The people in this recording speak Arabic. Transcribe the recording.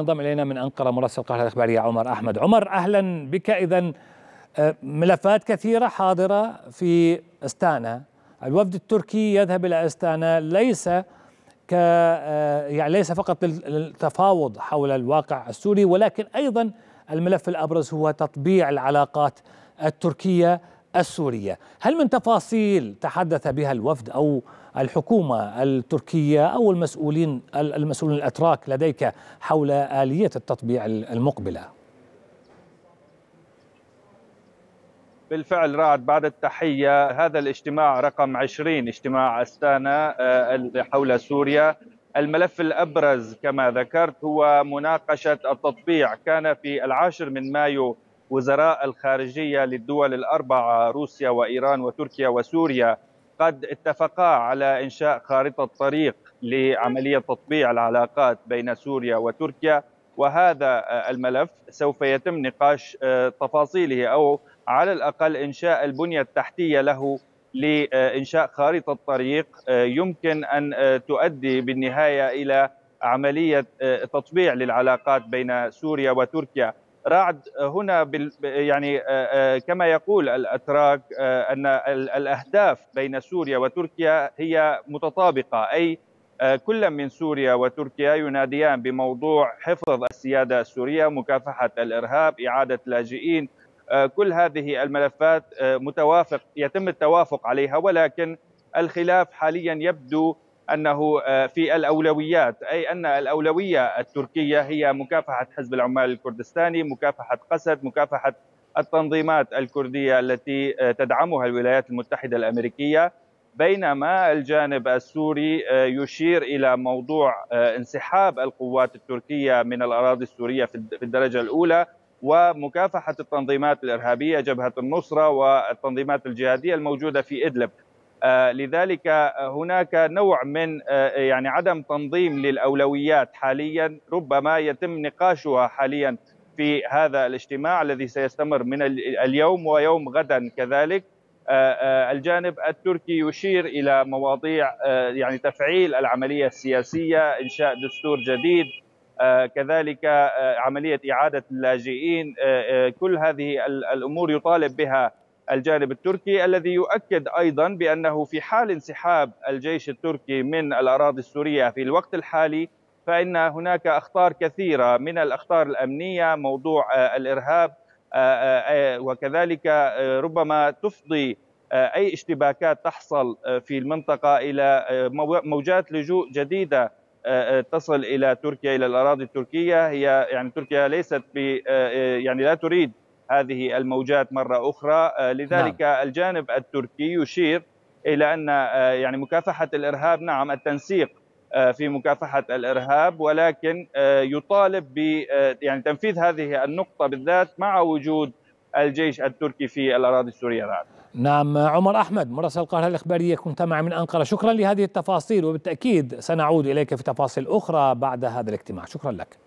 انضم إلينا من أنقرة مراسل القاهرة الإخبارية عمر أحمد، عمر أهلا بك. اذا ملفات كثيرة حاضرة في أستانا، الوفد التركي يذهب إلى أستانا. ليس ك يعني ليس فقط للتفاوض حول الواقع السوري ولكن أيضا الملف الأبرز هو تطبيع العلاقات التركية السورية، هل من تفاصيل تحدث بها الوفد أو الحكومة التركية أو المسؤولين المسؤولين الأتراك لديك حول آلية التطبيع المقبلة. بالفعل رعد بعد التحية هذا الاجتماع رقم 20 اجتماع أستانا حول سوريا. الملف الأبرز كما ذكرت هو مناقشة التطبيع. كان في العاشر من مايو وزراء الخارجية للدول الأربعة روسيا وإيران وتركيا وسوريا قد اتفقا على إنشاء خارطة طريق لعملية تطبيع العلاقات بين سوريا وتركيا وهذا الملف سوف يتم نقاش تفاصيله أو على الأقل إنشاء البنية التحتية له لإنشاء خارطة طريق يمكن أن تؤدي بالنهاية إلى عملية تطبيع للعلاقات بين سوريا وتركيا. رعد هنا بال يعني كما يقول الأتراك أن الأهداف بين سوريا وتركيا هي متطابقة أي كل من سوريا وتركيا يناديان بموضوع حفظ السيادة السورية، مكافحة الإرهاب، إعادة لاجئين، كل هذه الملفات متوافق يتم التوافق عليها ولكن الخلاف حاليا يبدو أنه في الأولويات أي أن الأولوية التركية هي مكافحة حزب العمال الكردستاني، مكافحة قسد، مكافحة التنظيمات الكردية التي تدعمها الولايات المتحدة الأمريكية، بينما الجانب السوري يشير إلى موضوع انسحاب القوات التركية من الأراضي السورية في الدرجة الأولى ومكافحة التنظيمات الإرهابية جبهة النصرة والتنظيمات الجهادية الموجودة في إدلب. لذلك هناك نوع من يعني عدم تنظيم للأولويات حاليا ربما يتم نقاشها حاليا في هذا الاجتماع الذي سيستمر من اليوم ويوم غدا كذلك. الجانب التركي يشير إلى مواضيع يعني تفعيل العملية السياسية إنشاء دستور جديد كذلك عملية إعادة اللاجئين كل هذه الأمور يطالب بها الجانب التركي الذي يؤكد أيضا بأنه في حال انسحاب الجيش التركي من الأراضي السورية في الوقت الحالي فإن هناك أخطار كثيرة من الأخطار الأمنية موضوع الإرهاب وكذلك ربما تفضي أي اشتباكات تحصل في المنطقة إلى موجات لجوء جديدة تصل إلى تركيا إلى الأراضي التركية. هي يعني تركيا ليست يعني لا تريد هذه الموجات مرة أخرى. لذلك نعم. الجانب التركي يشير إلى أن يعني مكافحة الإرهاب نعم التنسيق في مكافحة الإرهاب ولكن يطالب ب يعني تنفيذ هذه النقطة بالذات مع وجود الجيش التركي في الأراضي السورية الآن نعم عمر أحمد مراسل القاهرة الإخبارية كنت معي من أنقرة. شكرا لهذه التفاصيل وبالتأكيد سنعود إليك في تفاصيل أخرى بعد هذا الاجتماع. شكرا لك.